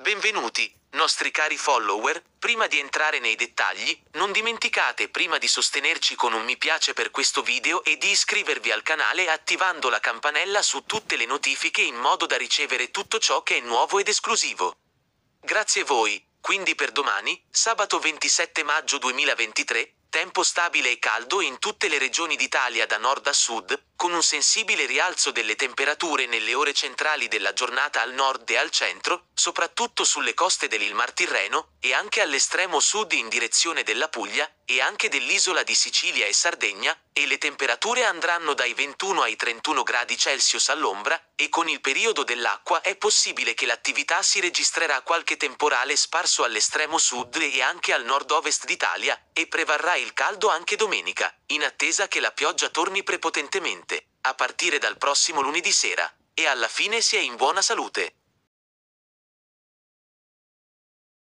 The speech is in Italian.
Benvenuti, nostri cari follower, prima di entrare nei dettagli, non dimenticate prima di sostenerci con un mi piace per questo video e di iscrivervi al canale attivando la campanella su tutte le notifiche in modo da ricevere tutto ciò che è nuovo ed esclusivo. Grazie a voi, quindi per domani, sabato 27 maggio 2023, tempo stabile e caldo in tutte le regioni d'Italia da nord a sud, con un sensibile rialzo delle temperature nelle ore centrali della giornata al nord e al centro, soprattutto sulle coste dell'Ilmar Tirreno, e anche all'estremo sud in direzione della Puglia, e anche dell'isola di Sicilia e Sardegna, e le temperature andranno dai 21 ai 31 gradi Celsius all'ombra, e con il periodo dell'acqua è possibile che l'attività si registrerà qualche temporale sparso all'estremo sud e anche al nord-ovest d'Italia, e prevarrà il caldo anche domenica, in attesa che la pioggia torni prepotentemente a partire dal prossimo lunedì sera, e alla fine si è in buona salute.